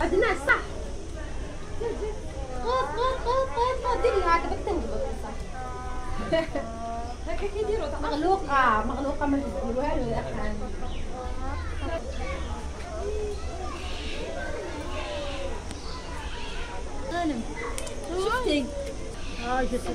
عندنا مغلوقة مغلوقة ما تدير والو يا أخي غانم شفتي آه je sais.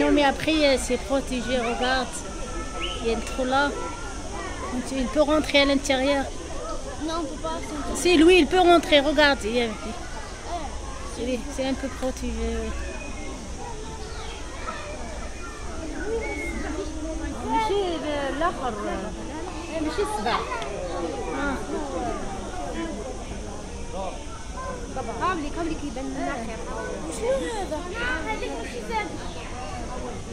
Non mais après euh, c'est protégé, regarde. Il y a une trou là. Donc, Il peut rentrer à l'intérieur. Non, on peut pas. Si lui il peut rentrer, regarde. il y a- C'est c'est un peu protégé. oui. ماشي الاخر ماشي السبع هاوليك هاوليك يبان الناحية شنو هذا؟ هذيك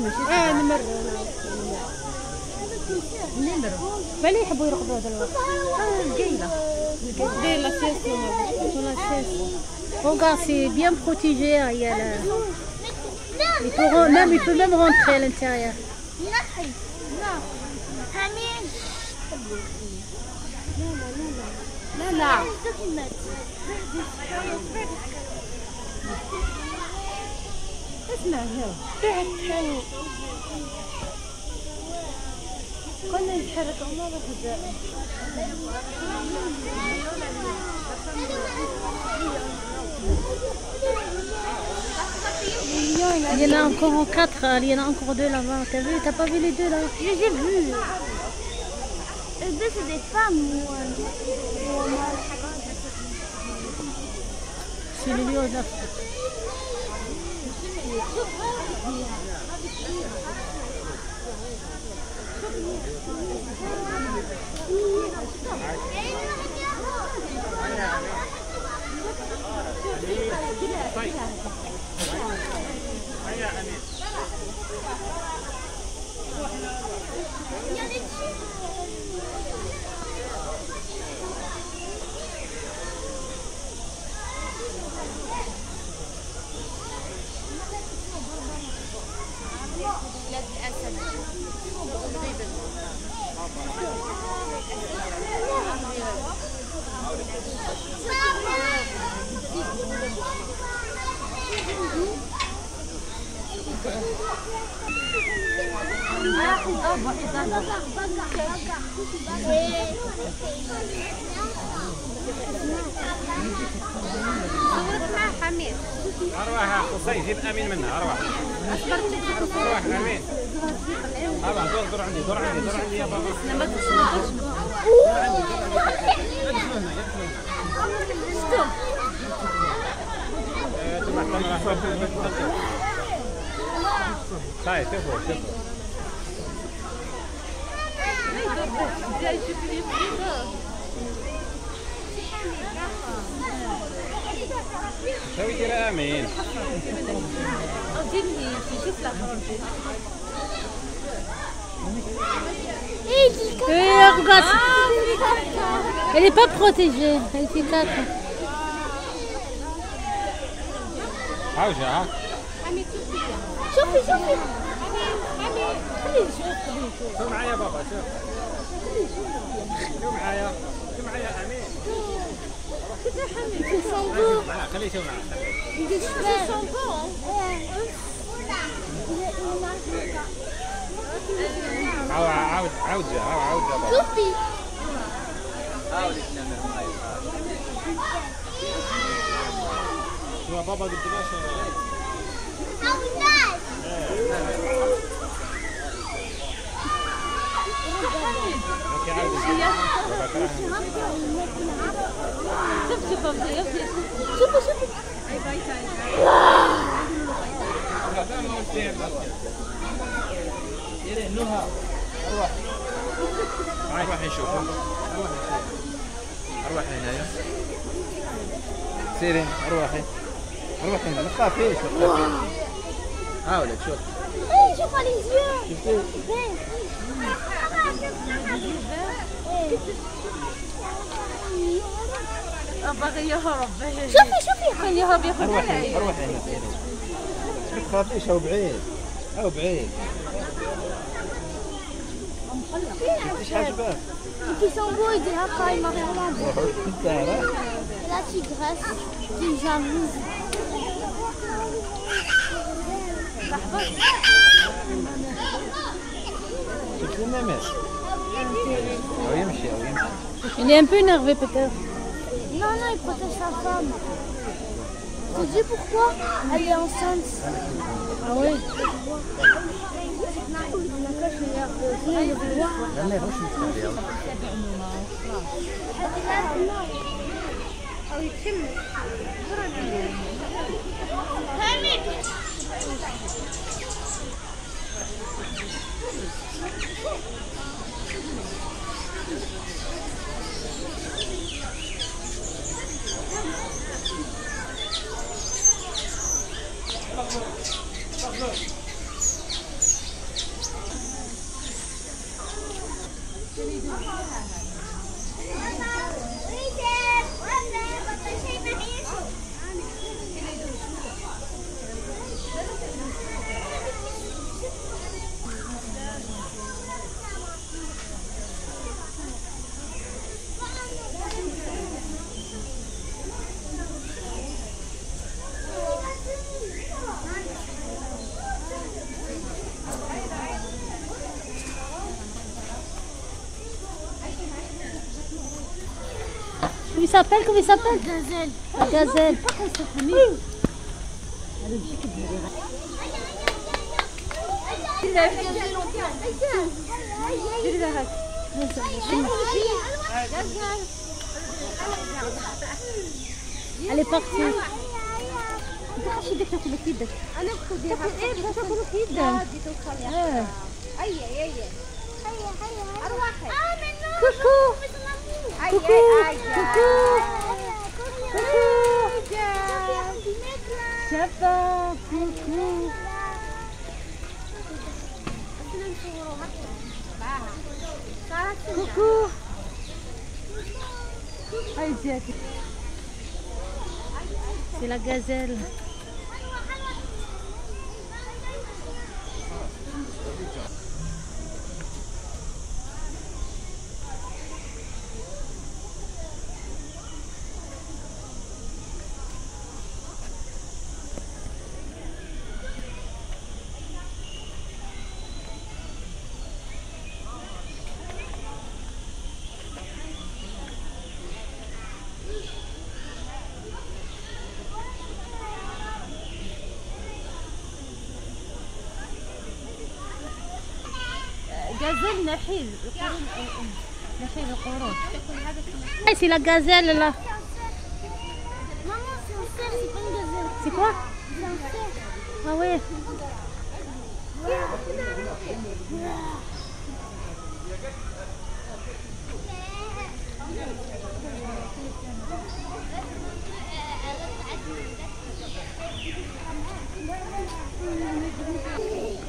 ماشي آه نمر النمر بالي يحبوا يرقدوا هذا الوقت. sieste, on va sur la sieste. Regarde, c'est bien protégé. Il y a la... il, peut même, il peut même rentrer à l'intérieur. لا لا لا دوكيمنت اسمع هاو حميد كنا نتحرك ما باخد Il y en a encore quatre, il y en a encore deux là-bas. T'as vu T'as pas vu les deux là Je les ai vus. Les deux, c'est des femmes ou un- ou So where are the الأسد تقريبا راح نضرب là. أرواح يا قصي جيب أمين منها أرواح. أرواح أمين. أرواح دور دور عندي دور عندي دور عندي يا بابا. آه، تبع تمر أحسن في البيت. طيب شوفوا شوفوا سوي دير امين Eh, regarde Elle n'est pas protégée. Elle fait caca. عاوجة هاك شوفي شوفي شو معايا بابا شوف شو معايا شو معايا امين صندوق خليه يشوف معاه عاود عاود عاود جا عاود جا شوفي شو بابا قلت ليش أولاد أوكي عاود بابا كراهن شوفي شوفي روح نشوف اروحي هنا سيري اروحي اروحي ما تخافيش ما تخافيش ها ولد شوف شوف les yeux يهرب شوفي شوفي. خليه يهرب ياخذ هنا سيري ما تخافيش أو بعيد. أو بعيد. إيش حاجبك؟ qui s'envoie il dit haka il m'a regardé انت راح la tigresse qui est jalouse شفت النمر Il est un peu énervé peut-être. non non il protège sa femme tu sais pourquoi elle est enceinte Ah oui. Let's go. Comment il s'appelle Comment il s'appelle Gazelle. La gazelle. Il a fait Elle est partie. Coucou Aïe, coucou, aïe, coucou, coucou, Chapa, coucou. Coucou. C'est la gazelle. gazelle نحيل القرون نحيل القرون. c'est la gazelle là. c'est quoi آه oui.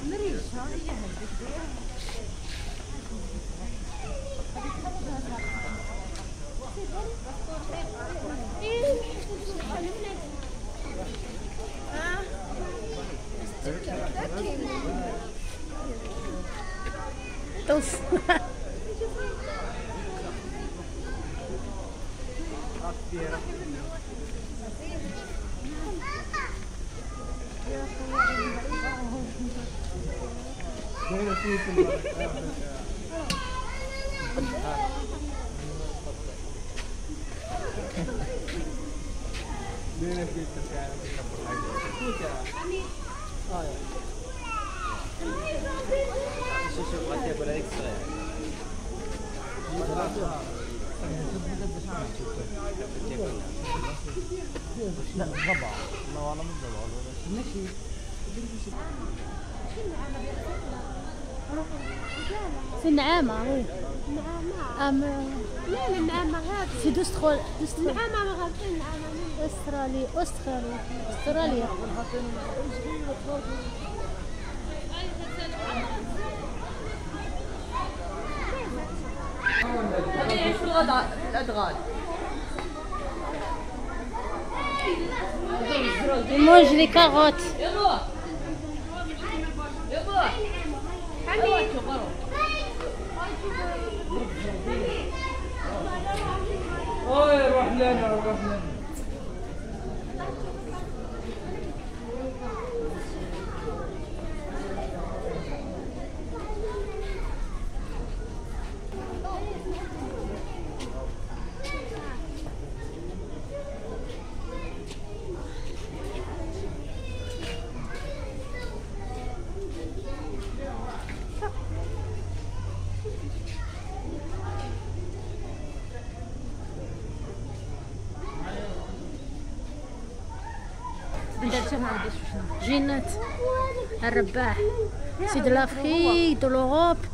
مريض هذه هذه 都死了 C'est quoi C'est un cerf. Ah ouais. C'est النعامة. أم لا النعامة هذه؟ c'est d'Austral- d'Austral- النعامة ما غلطين النعامة؟ أسترالي أسترالي أستراليا Il mange les carottes. جينات Ginette, Rabat, c'est de l'Afrique, de l'Europe.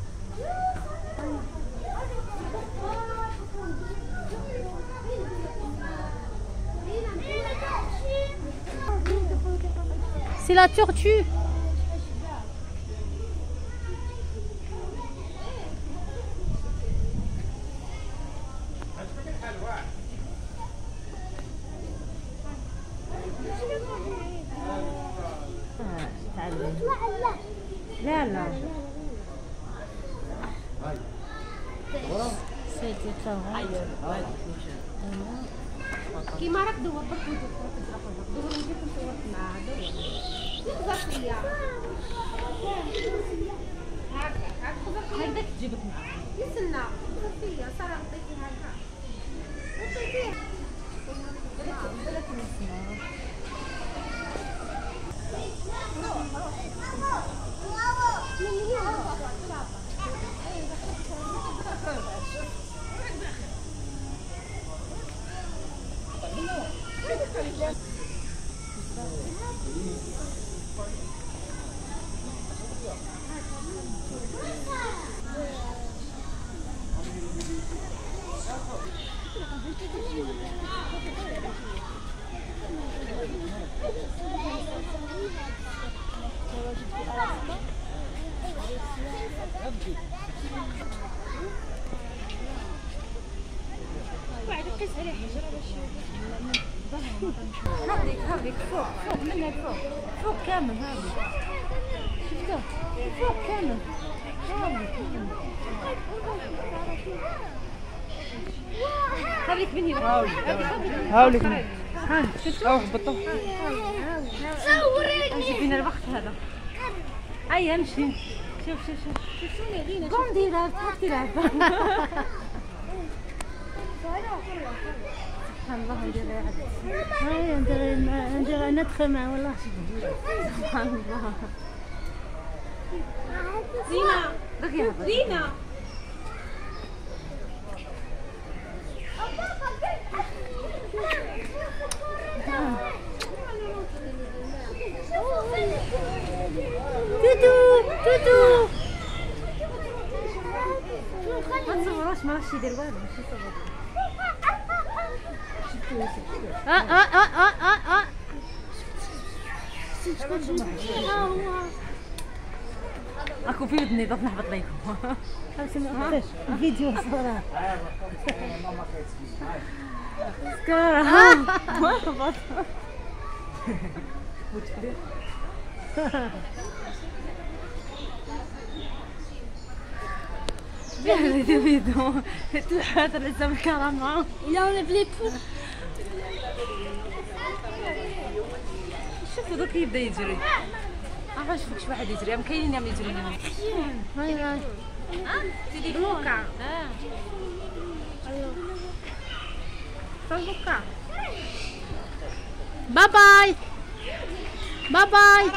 C'est la tortue. هكذاك تجيبك معاه واحد قيس عليه حجره باش هذيك هذيك فوق فوق منها فوق. فوق كامل هذه شفتها؟ فوق كامل. هذيك هذيك من هنا هاولك ها. شفتوا روح بطل. امشي فينا الوقت هذا أي أمشي. شوف شوف شوف. قوم ديرها تحب تلعب سبحان الله ندير ندير معه والله سبحان الله زينة. زينة توتو توتو ما تصوروش ما راحش يدير والو ماشي آه آه آه آه آه آه اكو في ودني ضف نحبط ليكم الفيديو صورة سكارة ما هبط يعني فيديو تلحق الرسم الكرامة Il enlève les poux شوفوا دوك يبدا يجري. ما نشوفك شي واحد يجري. كاينين اللي يجريو هاي هاي. بلوكا آه بلوكا باي باي باي باي